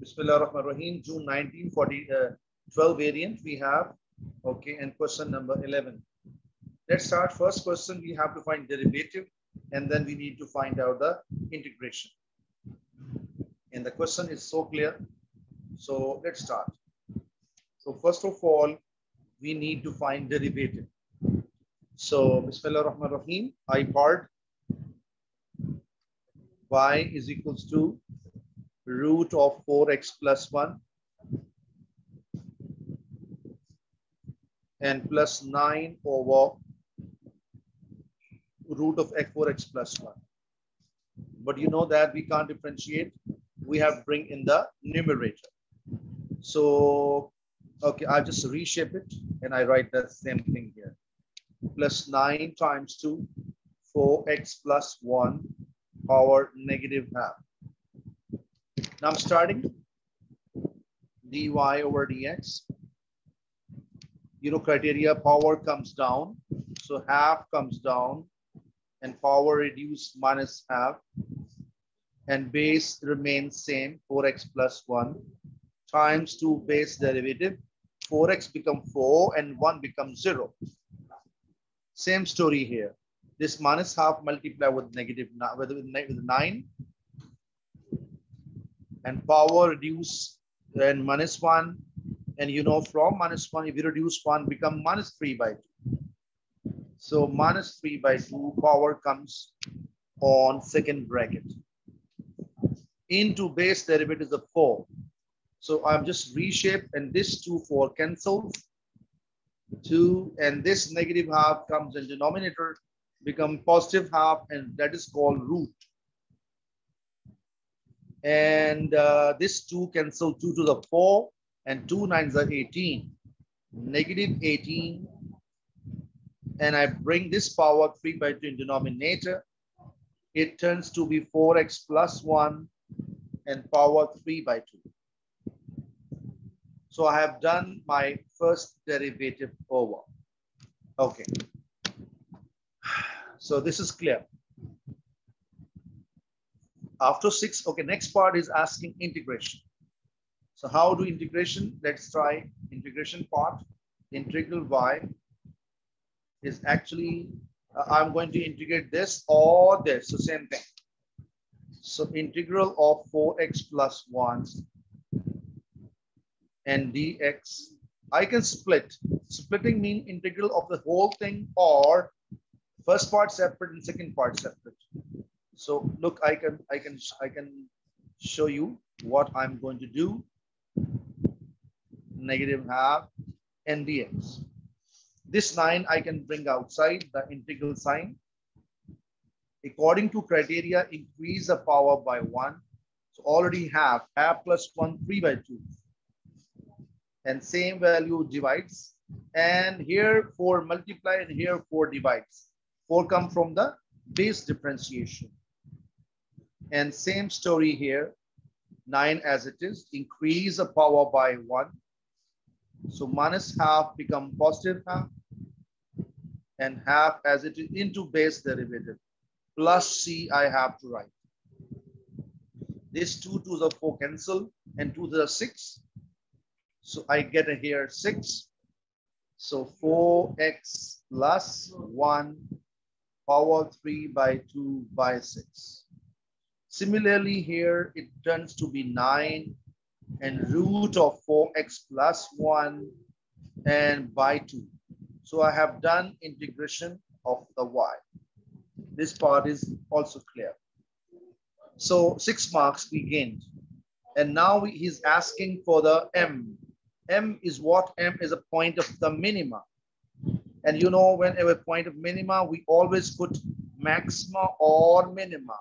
Bismillah ar-Rahman rahim June 1940, uh, 12 variant we have. Okay, and question number 11. Let's start. First question, we have to find derivative and then we need to find out the integration. And the question is so clear. So let's start. So first of all, we need to find derivative. So Bismillah ar-Rahman rahim I part y is equals to root of 4x plus 1 and plus 9 over root of x 4x plus 1. But you know that we can't differentiate. We have to bring in the numerator. So, okay, I'll just reshape it and I write the same thing here. Plus 9 times 2, 4x plus 1 power negative half. Now I'm starting. Dy over dx. You know, criteria power comes down. So half comes down and power reduced minus half. And base remains same 4x plus 1 times 2 base derivative. 4x become 4 and 1 becomes 0 same story here. This minus half multiply with negative with, with 9 and power reduce and minus 1 and you know from minus 1 if you reduce 1 become minus 3 by 2 so minus 3 by 2 power comes on second bracket. Into base derivative of 4 so i'm just reshape and this 2 4 cancels 2 and this negative half comes in denominator become positive half and that is called root and uh, this 2 cancel 2 to the 4 and 2 nines are 18. Negative 18. And I bring this power 3 by 2 in denominator. It turns to be 4x plus 1 and power 3 by 2. So I have done my first derivative over. Okay. So this is clear. After six, okay, next part is asking integration. So how do integration? Let's try integration part. Integral y is actually, uh, I'm going to integrate this or this, so same thing. So integral of 4x plus 1 and dx, I can split. Splitting mean integral of the whole thing or first part separate and second part separate. So look, I can, I can, I can show you what I'm going to do. Negative half n dx. This 9 I can bring outside the integral sign. According to criteria, increase the power by 1. So already have half plus 1, 3 by 2. And same value divides. And here 4 multiply and here 4 divides. 4 come from the base differentiation. And same story here, 9 as it is, increase the power by 1. So minus half become positive half and half as it is into base derivative. Plus C I have to write. This 2 to the 4 cancel and 2 to the 6. So I get a here 6. So 4x plus 1 power 3 by 2 by 6. Similarly, here it turns to be 9 and root of 4x plus 1 and by 2. So I have done integration of the y. This part is also clear. So six marks we gained. And now he's asking for the m. m is what? m is a point of the minima. And you know, whenever point of minima, we always put maxima or minima.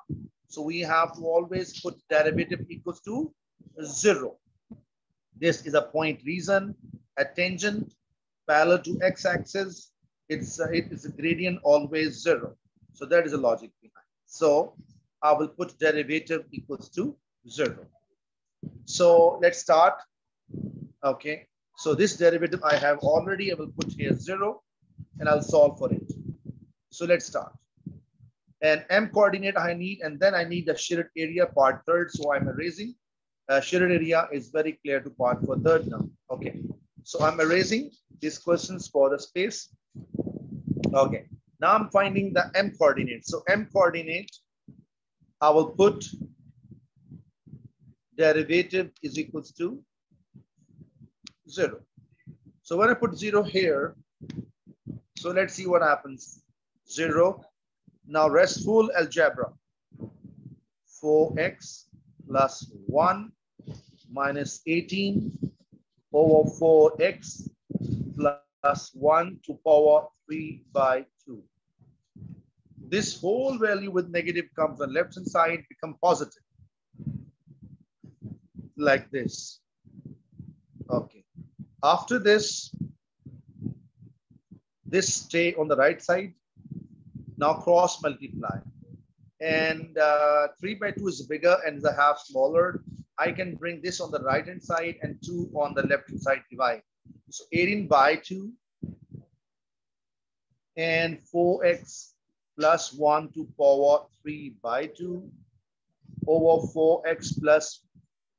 So we have to always put derivative equals to zero. This is a point reason, a tangent parallel to x-axis. It's a, it is a gradient always zero. So that is the logic behind. So I will put derivative equals to zero. So let's start. Okay. So this derivative I have already, I will put here zero and I'll solve for it. So let's start and m coordinate I need, and then I need the shaded area part third. So I'm erasing uh, shaded area is very clear to part for third now. Okay, so I'm erasing these questions for the space. Okay, now I'm finding the M coordinate. So M coordinate, I will put derivative is equals to zero. So when I put zero here, so let's see what happens. Zero. Now restful algebra. 4x plus 1 minus 18 over 4x plus 1 to power 3 by 2. This whole value with negative comes on left hand side become positive. Like this. Okay. After this, this stay on the right side. Now cross multiply. And uh, 3 by 2 is bigger and the half smaller. I can bring this on the right hand side and 2 on the left hand side divide. So 18 by 2 and 4x plus 1 to power 3 by 2 over 4x plus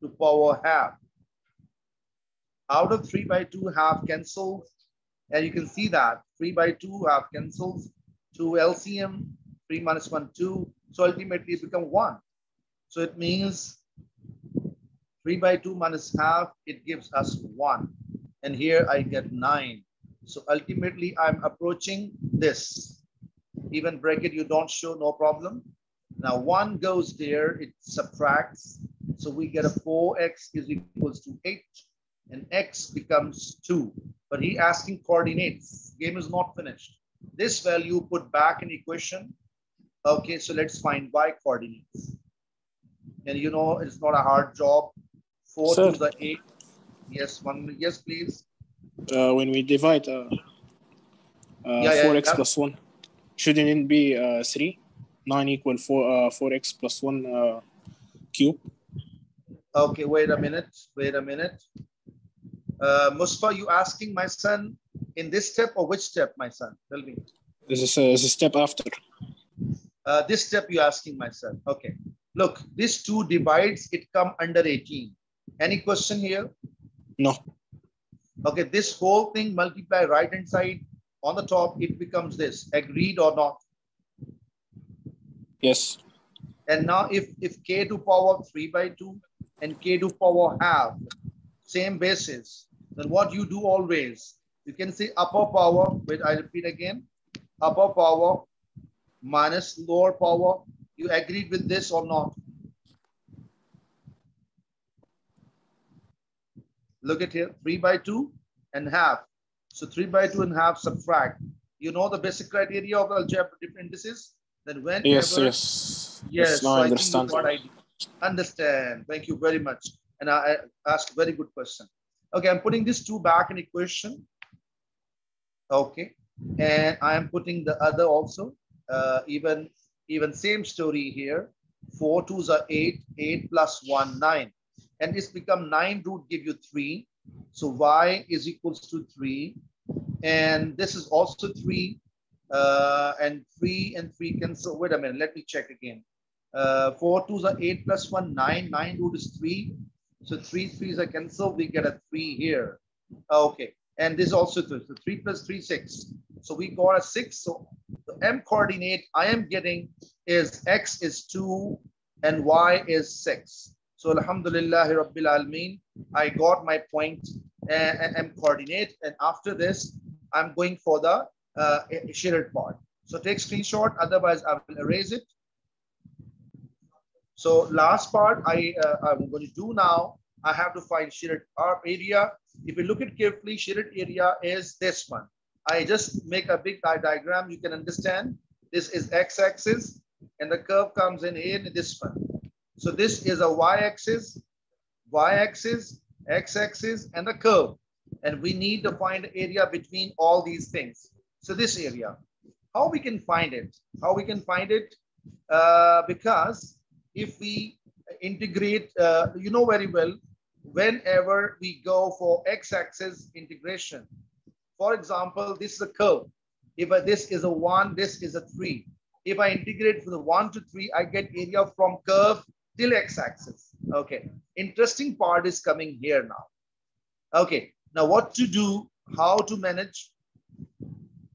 to power half. Out of 3 by 2 half cancels. And you can see that 3 by 2 half cancels. 2 LCM, 3 minus 1, 2. So ultimately it becomes 1. So it means 3 by 2 minus half, it gives us 1. And here I get 9. So ultimately I'm approaching this. Even bracket you don't show, no problem. Now 1 goes there, it subtracts. So we get a 4x is equals to 8 and x becomes 2. But he asking coordinates. Game is not finished. This value put back in equation. Okay, so let's find y coordinates. And you know, it's not a hard job. 4 Sir. to the 8. Yes, one. Yes, please. Uh, when we divide uh, uh, yeah, 4x yeah, plus 1, shouldn't it be uh, 3? 9 equal 4, uh, 4x plus 1 uh, cube? Okay, wait a minute. Wait a minute. Uh, Musfa, you asking my son in this step or which step, my son? Tell me. This is a, this is step after. Uh, this step you are asking my son. Okay. Look, this 2 divides, it come under 18. Any question here? No. Okay, this whole thing multiply right hand side on the top, it becomes this. Agreed or not? Yes. And now if, if k to power 3 by 2 and k to power half, same basis, then what you do always, you can say upper power, wait, I repeat again, upper power minus lower power. You agreed with this or not? Look at here, 3 by 2 and half. So 3 by 2 and half subtract. You know the basic criteria of algebra different indices? Then when Yes, yes. Yes, so I understand. I understand. Thank you very much. And I asked a very good question. Okay, I'm putting this 2 back in equation. Okay. And I am putting the other also. Uh, even, even same story here. Four twos are 8. 8 plus 1, 9 and this become 9 root give you 3. So y is equals to 3. And this is also 3. Uh, and 3 and 3 cancel. Wait a minute, let me check again. Uh, four twos are 8 plus 1, 9. 9 root is 3. So three threes are cancelled. We get a 3 here. Okay. And this also 3. So 3 plus 3, 6. So we got a 6. So the m coordinate I am getting is x is 2 and y is 6. So Alhamdulillah Rabbil Alameen, I got my point and, m coordinate. And after this, I'm going for the uh, shaded part. So take screenshot, otherwise I will erase it. So last part I, uh, I'm going to do now, I have to find shaded area. If you look at carefully, shaded area is this one. I just make a big diagram. You can understand this is x-axis and the curve comes in here in this one. So this is a y-axis, y-axis, x-axis, and the curve. And we need to find area between all these things. So this area, how we can find it? How we can find it? Uh, because if we integrate, uh, you know very well, whenever we go for x-axis integration, for example, this is a curve. If this is a one, this is a three. If I integrate from the one to three, I get area from curve till x-axis. Okay. Interesting part is coming here now. Okay. Now what to do, how to manage.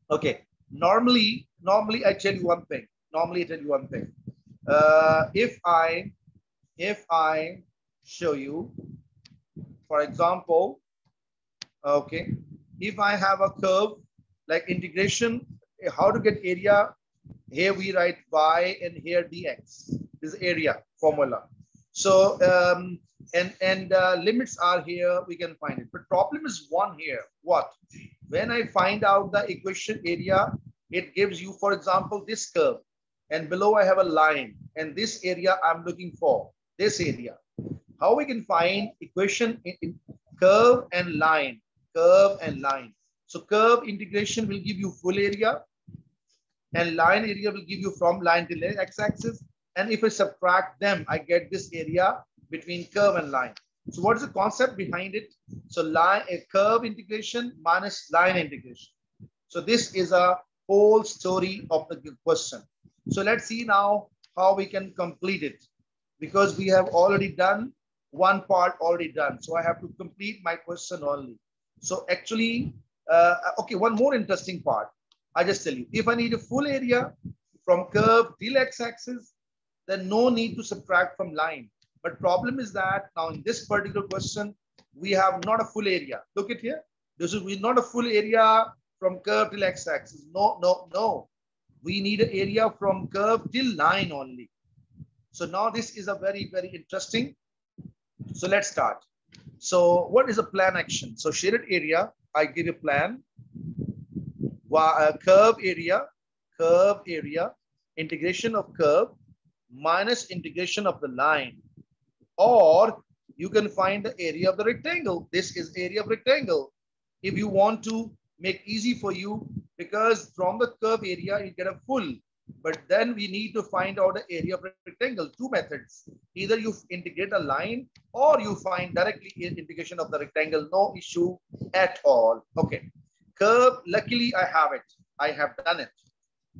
Okay. Normally, normally I tell you one thing. Normally I tell you one thing. Uh, if I, if I show you, for example, okay, if I have a curve like integration, how to get area, here we write y and here dx, this area formula. So, um, and, and uh, limits are here, we can find it. But problem is one here, what? When I find out the equation area, it gives you, for example, this curve. And below I have a line. And this area I'm looking for, this area. How we can find equation in, in curve and line, curve and line. So curve integration will give you full area and line area will give you from line to x-axis. And if I subtract them, I get this area between curve and line. So what is the concept behind it? So line a curve integration minus line integration. So this is a whole story of the question. So let's see now how we can complete it because we have already done one part already done. So I have to complete my question only. So actually, uh, okay, one more interesting part. I just tell you, if I need a full area from curve till x-axis, then no need to subtract from line. But problem is that now in this particular question, we have not a full area. Look at here. This is we not a full area from curve till x-axis. No, no, no. We need an area from curve till line only. So now this is a very, very interesting. So let's start. So what is a plan action? So shaded area, I give a plan uh, curve area, curve area, integration of curve minus integration of the line. Or you can find the area of the rectangle. This is area of rectangle. If you want to make easy for you, because from the curve area, you get a full. But then we need to find out the area of rectangle. Two methods. Either you integrate a line or you find directly integration of the rectangle. No issue at all. Okay. Curve, luckily I have it. I have done it.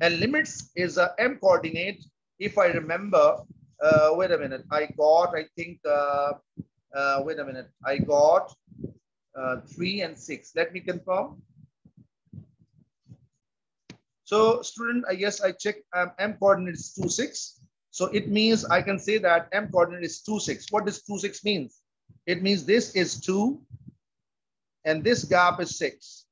And limits is a m coordinate. If I remember, uh, wait a minute. I got, I think, uh, uh, wait a minute. I got uh, three and six. Let me confirm. So student, I guess I check um, m coordinate is two six. So it means I can say that m coordinate is two six. What does two six means? It means this is two and this gap is six.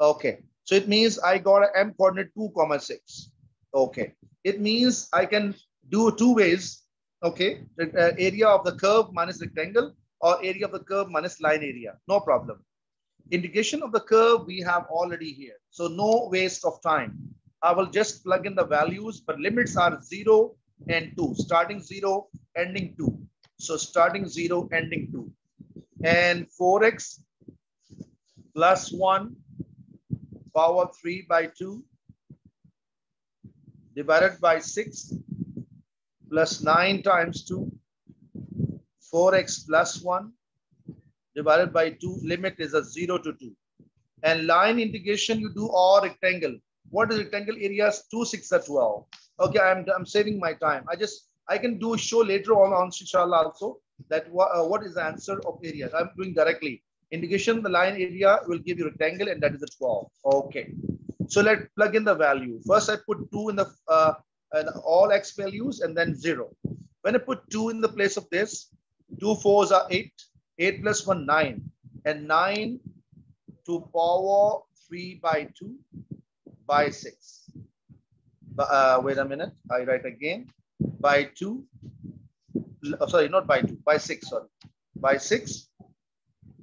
Okay. So it means I got a m coordinate 2 comma 6. Okay. It means I can do two ways. Okay. The uh, area of the curve minus rectangle or area of the curve minus line area. No problem. Integration of the curve we have already here. So no waste of time. I will just plug in the values, but limits are 0 and 2. Starting 0, ending 2. So starting 0, ending 2. And 4x plus 1 power 3 by 2 divided by 6 plus 9 times 2 4x plus 1 divided by 2 limit is a 0 to 2 and line integration you do all rectangle what is rectangle areas 2 6 are 12 okay i'm i'm saving my time i just i can do a show later on on inshallah also that uh, what is the answer of areas i'm doing directly Integration, the line area will give you rectangle and that is a 12. Okay. So let's plug in the value. First, I put 2 in the uh, all x values and then 0. When I put 2 in the place of this, 2 fours are 8, 8 plus 1, 9. And 9 to power 3 by 2 by 6. Uh, wait a minute, I write again. By 2, oh, sorry, not by 2, by 6, sorry. By 6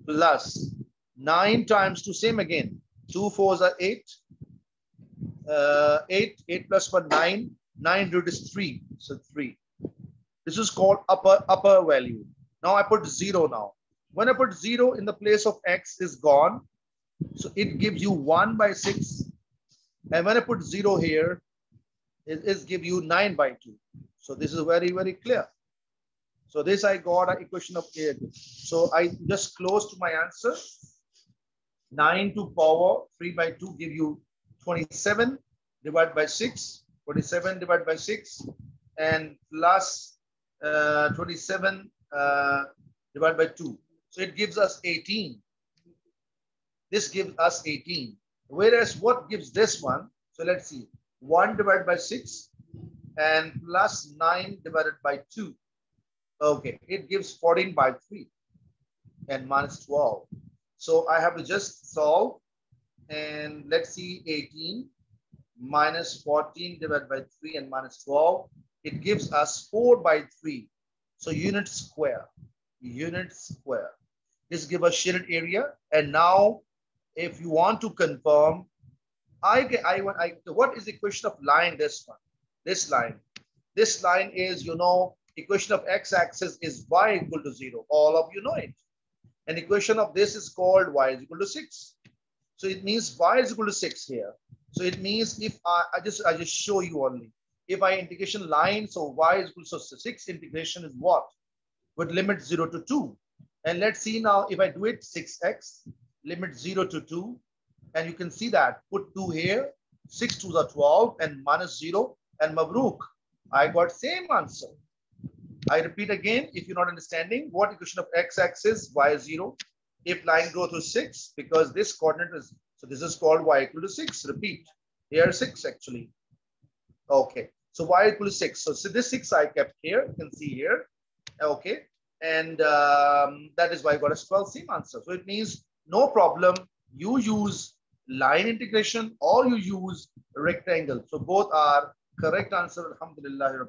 plus 9 times 2, same again. 2 fours are 8. Uh, 8, 8 plus 1, 9. 9 root is 3, so 3. This is called upper upper value. Now I put 0 now. When I put 0 in the place of x is gone. So it gives you 1 by 6. And when I put 0 here, it is give you 9 by 2. So this is very, very clear. So this I got an equation of A. So I just close to my answer. 9 to power 3 by 2 give you 27 divided by 6. 27 divided by 6 and plus uh, 27 uh, divided by 2. So it gives us 18. This gives us 18. Whereas what gives this one? So let's see. 1 divided by 6 and plus 9 divided by 2. Okay, it gives 14 by 3 and minus 12. So I have to just solve and let's see 18 minus 14 divided by 3 and minus 12. It gives us 4 by 3. So unit square, unit square. This give us shaded area. And now if you want to confirm, I get, I I, what is the equation of line this one? This line. This line is, you know, equation of x-axis is y equal to 0. All of you know it. And equation of this is called y is equal to 6. So it means y is equal to 6 here. So it means if I, I just I just show you only. If I integration line, so y is equal to so 6 integration is what? With limit 0 to 2. And let's see now if I do it 6x, limit 0 to 2. And you can see that. Put 2 here, 6 to the 12 and minus 0 and mabruk. I got same answer. I repeat again, if you're not understanding, what equation of x-axis, y is 0. If line go to 6, because this coordinate is, so this is called y equal to 6. Repeat. Here 6 actually. Okay. So y equal to 6. So, so this 6 I kept here. You can see here. Okay. And um, that is why I got a 12 same answer. So it means no problem. You use line integration or you use rectangle. So both are correct answer. Alhamdulillah.